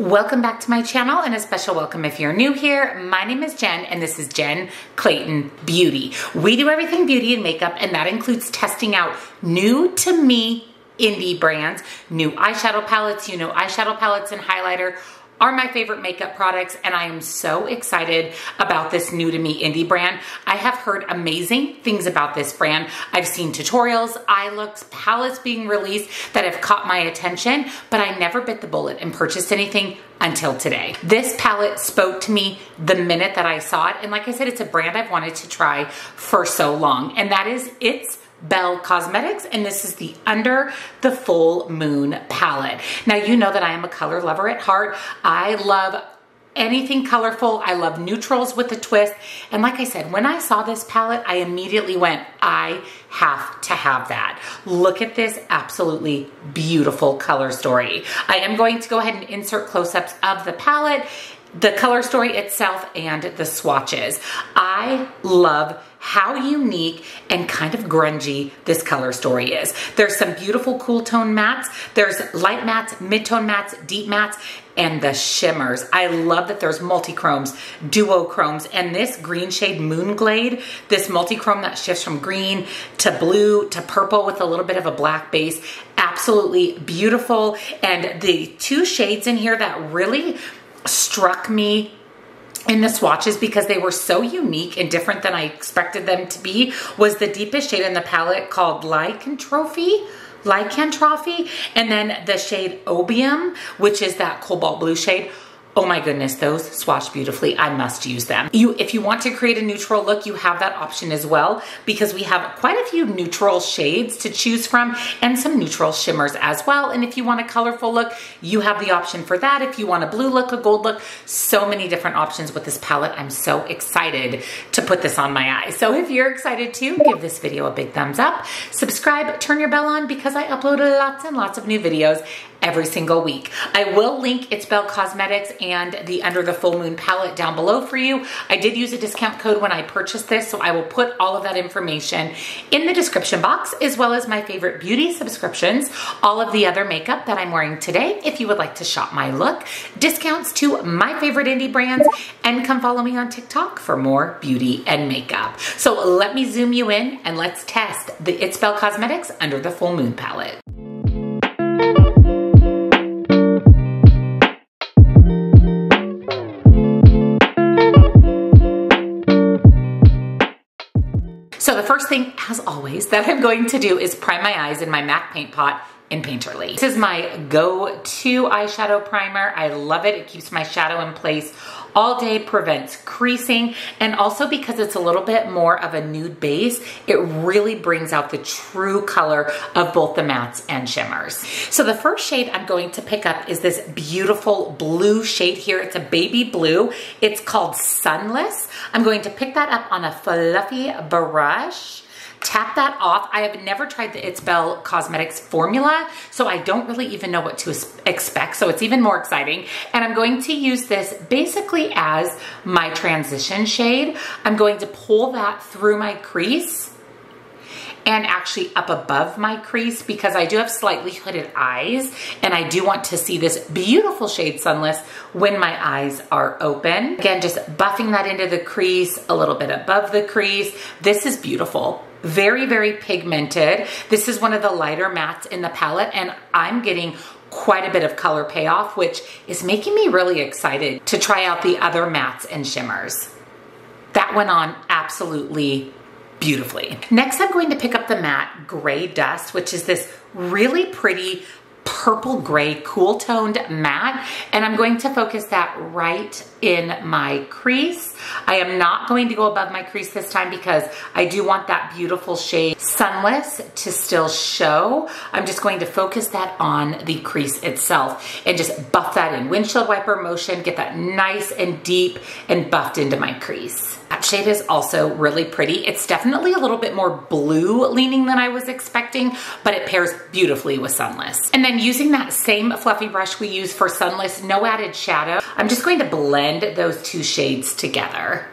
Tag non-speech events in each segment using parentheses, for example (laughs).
Welcome back to my channel and a special welcome if you're new here. My name is Jenn and this is Jenn Clayton Beauty. We do everything beauty and makeup and that includes testing out new to me indie brands, new eyeshadow palettes, you know eyeshadow palettes and highlighter, are my favorite makeup products and I am so excited about this new to me indie brand. I have heard amazing things about this brand. I've seen tutorials, eye looks, palettes being released that have caught my attention, but I never bit the bullet and purchased anything until today. This palette spoke to me the minute that I saw it. And like I said, it's a brand I've wanted to try for so long. And that is It's Bel Cosmetics, and this is the Under the Full Moon palette. Now, you know that I am a color lover at heart. I love anything colorful. I love neutrals with a twist. And like I said, when I saw this palette, I immediately went, I have to have that. Look at this absolutely beautiful color story. I am going to go ahead and insert close-ups of the palette the color story itself and the swatches. I love how unique and kind of grungy this color story is. There's some beautiful cool tone mattes. There's light mattes, mid-tone mattes, deep mattes, and the shimmers. I love that there's multi-chromes, duochromes, and this green shade Moonglade, this multi-chrome that shifts from green to blue to purple with a little bit of a black base. Absolutely beautiful. And the two shades in here that really struck me in the swatches because they were so unique and different than I expected them to be was the deepest shade in the palette called Lycanthropy lycanthropy and then the shade obium which is that cobalt blue shade Oh my goodness, those swatch beautifully. I must use them. You, If you want to create a neutral look, you have that option as well because we have quite a few neutral shades to choose from and some neutral shimmers as well. And if you want a colorful look, you have the option for that. If you want a blue look, a gold look, so many different options with this palette. I'm so excited to put this on my eyes. So if you're excited too, give this video a big thumbs up. Subscribe, turn your bell on because I upload lots and lots of new videos every single week. I will link It's Bel Cosmetics and the Under the Full Moon palette down below for you. I did use a discount code when I purchased this, so I will put all of that information in the description box, as well as my favorite beauty subscriptions, all of the other makeup that I'm wearing today, if you would like to shop my look, discounts to my favorite indie brands, and come follow me on TikTok for more beauty and makeup. So let me zoom you in and let's test the It's Bel Cosmetics Under the Full Moon palette. So the first thing, as always, that I'm going to do is prime my eyes in my MAC Paint Pot in Painterly. This is my go-to eyeshadow primer. I love it. It keeps my shadow in place all day, prevents creasing, and also because it's a little bit more of a nude base, it really brings out the true color of both the mattes and shimmers. So the first shade I'm going to pick up is this beautiful blue shade here. It's a baby blue. It's called Sunless. I'm going to pick that up on a fluffy brush tap that off. I have never tried the It's Bel Cosmetics formula, so I don't really even know what to expect, so it's even more exciting. And I'm going to use this basically as my transition shade. I'm going to pull that through my crease and actually up above my crease because I do have slightly hooded eyes and I do want to see this beautiful shade Sunless when my eyes are open. Again, just buffing that into the crease, a little bit above the crease. This is beautiful. Very, very pigmented. This is one of the lighter mattes in the palette and I'm getting quite a bit of color payoff, which is making me really excited to try out the other mattes and shimmers. That went on absolutely beautifully. Next, I'm going to pick up the matte Gray Dust, which is this really pretty purple gray cool toned matte and I'm going to focus that right in my crease. I am not going to go above my crease this time because I do want that beautiful shade Sunless to still show. I'm just going to focus that on the crease itself and just buff that in. Windshield wiper motion, get that nice and deep and buffed into my crease. That shade is also really pretty. It's definitely a little bit more blue leaning than I was expecting, but it pairs beautifully with Sunless. And then using that same fluffy brush we use for Sunless, no added shadow, I'm just going to blend those two shades together.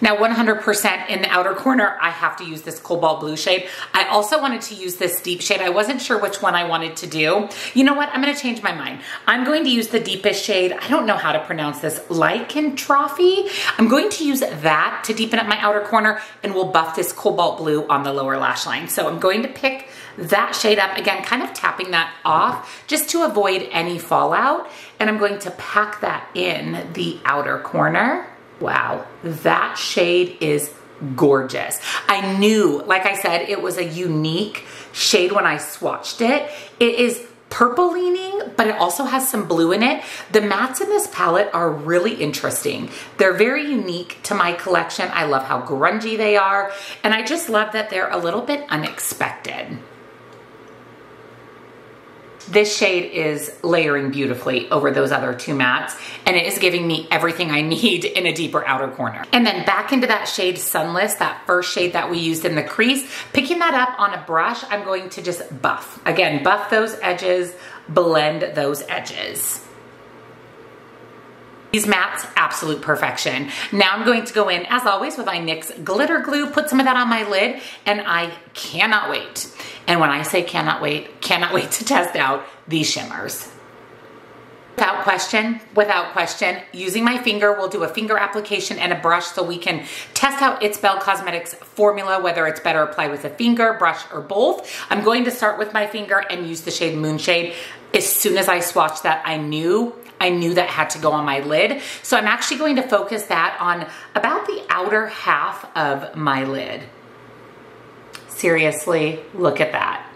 Now 100% in the outer corner, I have to use this cobalt blue shade. I also wanted to use this deep shade. I wasn't sure which one I wanted to do. You know what? I'm gonna change my mind. I'm going to use the deepest shade. I don't know how to pronounce this. Lycanthropy. I'm going to use that to deepen up my outer corner and we'll buff this cobalt blue on the lower lash line. So I'm going to pick that shade up, again, kind of tapping that off just to avoid any fallout. And I'm going to pack that in the outer corner. Wow, that shade is gorgeous. I knew, like I said, it was a unique shade when I swatched it. It is purple leaning, but it also has some blue in it. The mattes in this palette are really interesting. They're very unique to my collection. I love how grungy they are, and I just love that they're a little bit unexpected. This shade is layering beautifully over those other two mattes and it is giving me everything I (laughs) need in a deeper outer corner. And then back into that shade Sunless, that first shade that we used in the crease, picking that up on a brush, I'm going to just buff. Again, buff those edges, blend those edges. These mattes, absolute perfection. Now I'm going to go in, as always, with my NYX Glitter Glue, put some of that on my lid, and I cannot wait. And when I say cannot wait, cannot (laughs) wait to test out these shimmers. Without question, without question, using my finger, we'll do a finger application and a brush so we can test out It's Bel Cosmetics formula, whether it's better applied with a finger, brush, or both. I'm going to start with my finger and use the shade Moonshade. As soon as I swatched that, I knew I knew that had to go on my lid. So I'm actually going to focus that on about the outer half of my lid. Seriously, look at that.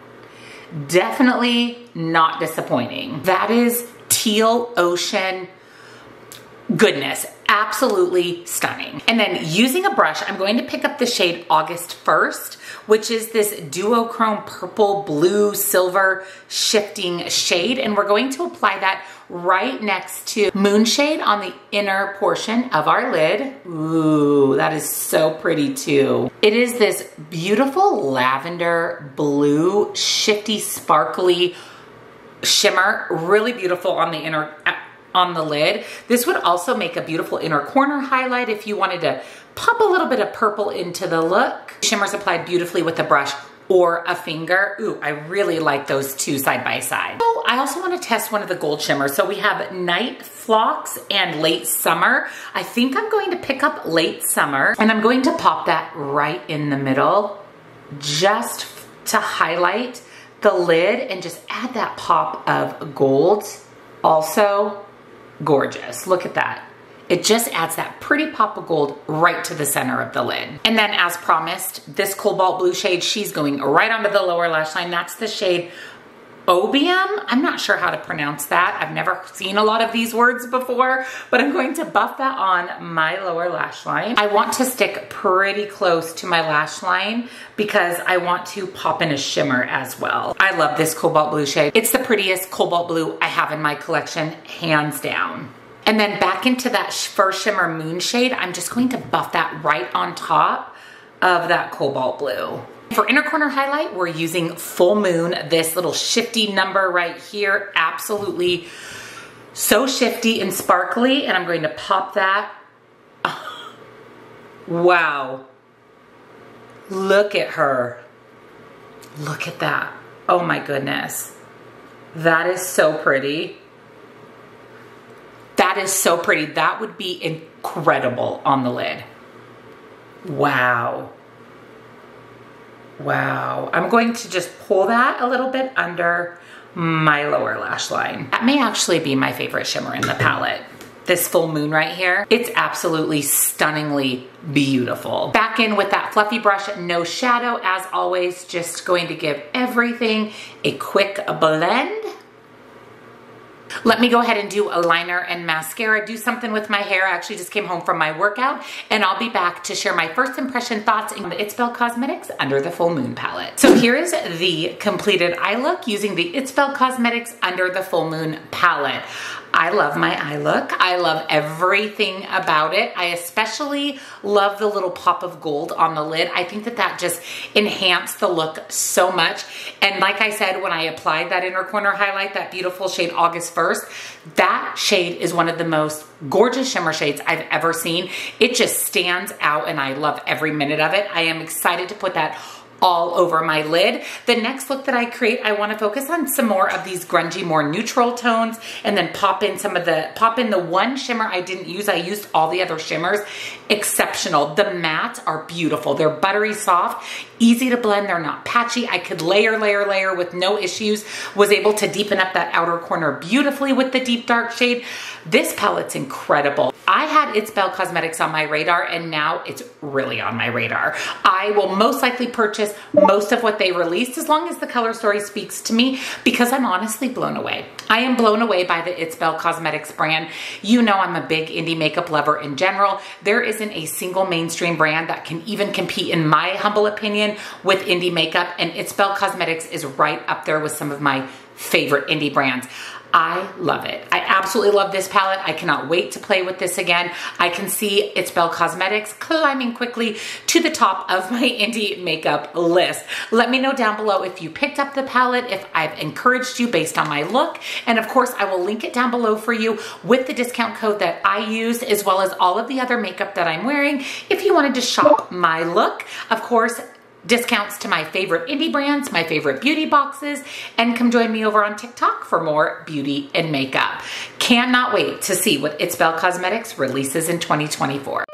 Definitely not disappointing. That is teal ocean goodness absolutely stunning. And then using a brush, I'm going to pick up the shade August 1st, which is this duochrome purple, blue, silver shifting shade. And we're going to apply that right next to Moonshade on the inner portion of our lid. Ooh, that is so pretty too. It is this beautiful lavender blue, shifty, sparkly shimmer. Really beautiful on the inner uh, on the lid. This would also make a beautiful inner corner highlight if you wanted to pop a little bit of purple into the look. Shimmer's applied beautifully with a brush or a finger. Ooh, I really like those two side by side. Oh, I also wanna test one of the gold shimmers. So we have Night Phlox and Late Summer. I think I'm going to pick up Late Summer and I'm going to pop that right in the middle just to highlight the lid and just add that pop of gold. Also, gorgeous. Look at that. It just adds that pretty pop of gold right to the center of the lid. And then as promised, this cobalt blue shade, she's going right onto the lower lash line. That's the shade Obium. I'm not sure how to pronounce that. I've never seen a lot of these words before, but I'm going to buff that on my lower lash line. I want to stick pretty close to my lash line because I want to pop in a shimmer as well. I love this cobalt blue shade. It's the prettiest cobalt blue I have in my collection, hands down. And then back into that first shimmer moon shade, I'm just going to buff that right on top of that cobalt blue. For inner corner highlight, we're using Full Moon, this little shifty number right here. Absolutely so shifty and sparkly. And I'm going to pop that. (laughs) wow. Look at her. Look at that. Oh my goodness. That is so pretty. That is so pretty. That would be incredible on the lid. Wow. Wow. I'm going to just pull that a little bit under my lower lash line. That may actually be my favorite shimmer in the palette. This full moon right here, it's absolutely stunningly beautiful. Back in with that fluffy brush, no shadow as always, just going to give everything a quick blend. Let me go ahead and do a liner and mascara, do something with my hair. I actually just came home from my workout and I'll be back to share my first impression thoughts in the It's Bel Cosmetics Under the Full Moon palette. So here is the completed eye look using the It's Bel Cosmetics Under the Full Moon palette. I love my eye look. I love everything about it. I especially love the little pop of gold on the lid. I think that that just enhanced the look so much. And like I said, when I applied that inner corner highlight, that beautiful shade August 1st, that shade is one of the most gorgeous shimmer shades I've ever seen. It just stands out and I love every minute of it. I am excited to put that all over my lid. The next look that I create, I wanna focus on some more of these grungy, more neutral tones and then pop in some of the, pop in the one shimmer I didn't use. I used all the other shimmers. Exceptional. The mattes are beautiful. They're buttery soft, easy to blend. They're not patchy. I could layer, layer, layer with no issues. Was able to deepen up that outer corner beautifully with the deep dark shade. This palette's incredible. I had It's Bel Cosmetics on my radar and now it's really on my radar. I will most likely purchase most of what they released as long as the color story speaks to me because I'm honestly blown away. I am blown away by the It's Bel Cosmetics brand. You know I'm a big indie makeup lover in general. There isn't a single mainstream brand that can even compete in my humble opinion with indie makeup and It's Bel Cosmetics is right up there with some of my favorite indie brands. I love it. I absolutely love this palette. I cannot wait to play with this again. I can see It's Bel Cosmetics climbing quickly to the top of my (laughs) indie makeup list. Let me know down below if you picked up the palette, if I've encouraged you based on my look. And of course, I will link it down below for you with the discount code that I used, as well as all of the other makeup that I'm wearing. If you wanted to shop my look, of course, discounts to my favorite indie brands, my favorite beauty boxes, and come join me over on TikTok for more beauty and makeup. Cannot wait to see what It's Bel Cosmetics releases in 2024.